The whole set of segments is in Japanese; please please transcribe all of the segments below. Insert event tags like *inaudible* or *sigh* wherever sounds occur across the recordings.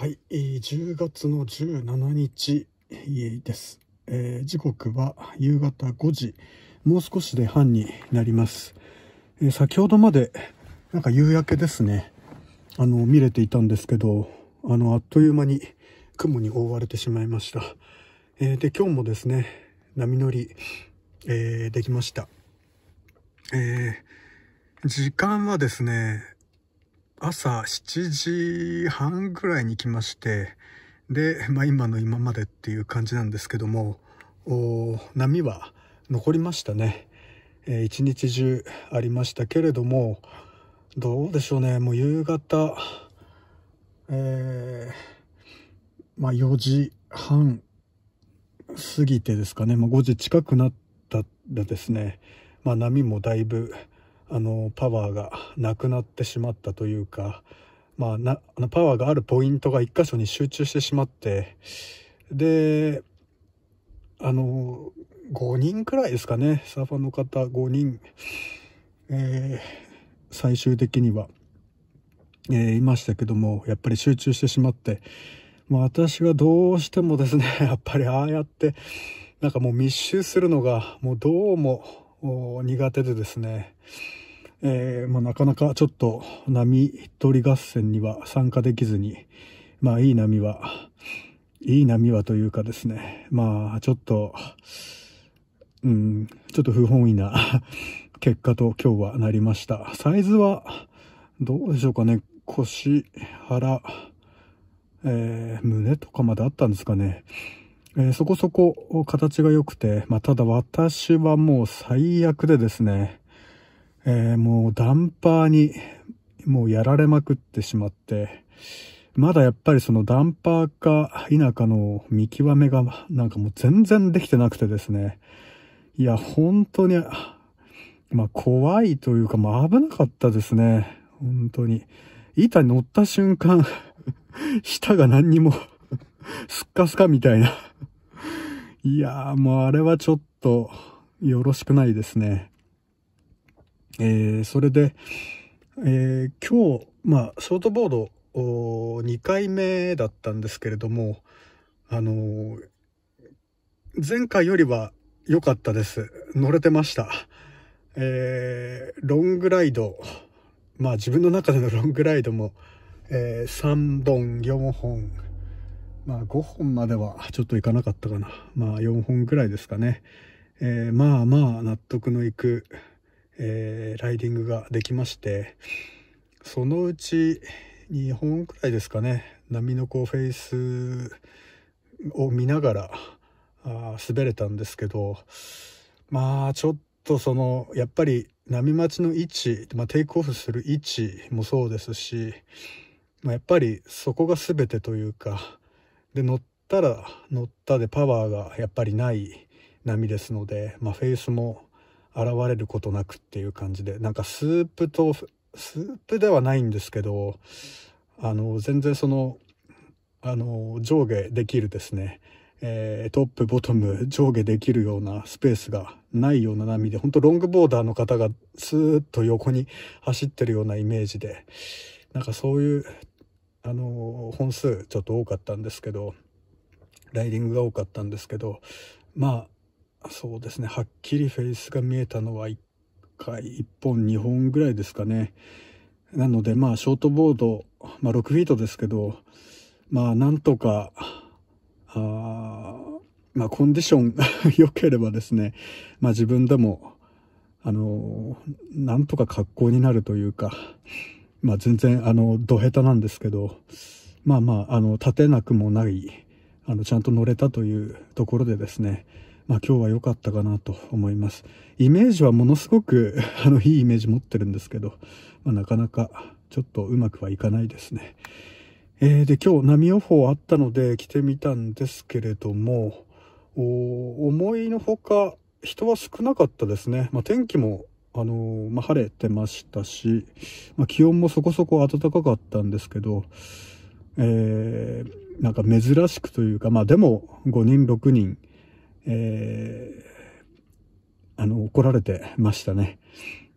はい、え10月の17日です、えー時刻は夕方5時。もう少しで半になります、えー先ほどまでなんか夕焼けですね。あの見れていたんですけどあのあっという間に雲に覆われてしまいました、えーで今日もですね波乗り、えーできました。え時間はですね朝7時半ぐらいに来ましてで、まあ、今の今までっていう感じなんですけども波は残りましたね、えー一日中ありましたけれどもどうでしょうね。もう夕方えーまあ4時半過ぎてですかね、まあ、5時近くなったらですね、まあ、波もだいぶあのパワーがなくなってしまったというか、まあ、なあのパワーがあるポイントが一箇所に集中してしまってであの5人くらいですかね。サーファーの方5人、えー最終的には、えーいましたけどもやっぱり集中してしまって、まあ、私はどうしてもですね *laughs* やっぱりああやってなんかもう密集するのがもうどうも苦手でですね。えーまあ、なかなかちょっと波取り合戦には参加できずに、まあいい波は、いい波はというかですね、まあちょっと、うん、ちょっと不本意な *laughs* 結果と今日はなりました。サイズはどうでしょうかね、腰、腹、えー胸とかまであったんですかね。えーそこそこ形が良くて、まあただ私はもう最悪でですね、えーもうダンパーにもうやられまくってしまって、まだやっぱりそのダンパーか否かの見極めがなんかもう全然できてなくてですね。いや、本当に、まあ怖いというか、まあ危なかったですね。本当に。板に乗った瞬間、*laughs* 舌が何にもスッカスカみたいな。いやーもうあれはちょっとよろしくないですね。えーそれで、えー今日、まあ、ショートボード2回目だったんですけれども、あのー前回よりは良かったです。乗れてました。えーロングライド、まあ自分の中でのロングライドも、え3本、4本、まあ5本まではちょっといかなかったかな。まあ4本ぐらいですかね。えーまあまあ納得のいく、えーライディングができましてそのうち2本くらいですかね波のこうフェイスを見ながらあ滑れたんですけどまあちょっとそのやっぱり波待ちの位置、まあ、テイクオフする位置もそうですし、まあ、やっぱりそこが全てというかで乗ったら乗ったでパワーがやっぱりない波ですので、まあ、フェイスも現れることなくっていう感じでなんかスープとスープではないんですけどあの全然そのあの上下できるですね、えートップボトム上下できるようなスペースがないような波で本当ロングボーダーの方がスーッと横に走ってるようなイメージでなんかそういうあの本数ちょっと多かったんですけどライディングが多かったんですけどまあそうですね。はっきりフェイスが見えたのは1回1本2本ぐらいですかね。なのでまあショートボード、まあ、6フィートですけどまあなんとかあまあコンディション *laughs* 良ければですねまあ自分でもあのなんとか格好になるというかまあ全然あのド下手なんですけどまあまああの立てなくもないあのちゃんと乗れたというところでですねまあ今日は良かったかなと思います。イメージはものすごく *laughs* あのいいイメージ持ってるんですけど、まあ、なかなかちょっとうまくはいかないですね。えーで今日波予報あったので来てみたんですけれども、お思いのほか人は少なかったですね。まあ、天気もあのーまあ、晴れてましたし、まあ、気温もそこそこ暖かかったんですけど、えーなんか珍しくというか、まあでも5人6人、えーあの、怒られてましたね。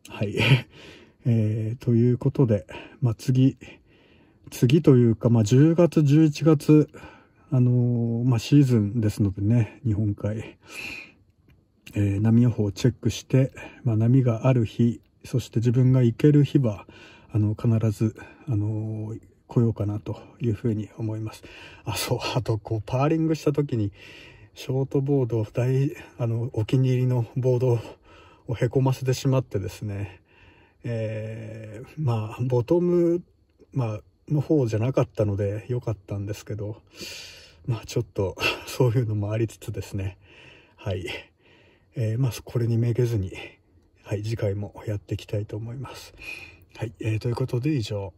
はい。*laughs* えーということで、まあ、次、次というか、まあ、10月、11月、あのー、まあ、シーズンですのでね、日本海、えー、波予報をチェックして、まあ、波がある日、そして自分が行ける日は、あの、必ず、あのー、来ようかなというふうに思います。あ、そう、あと、こう、パーリングした時に、ショートボード、大、あの、お気に入りのボードをへこませてしまってですね、えー、まあ、ボトム、まあ、の方じゃなかったので良かったんですけど、まあちょっと *laughs* そういうのもありつつですね、はい。えー、まあこれにめげずに、はい、次回もやっていきたいと思います。はい、えー、ということで以上、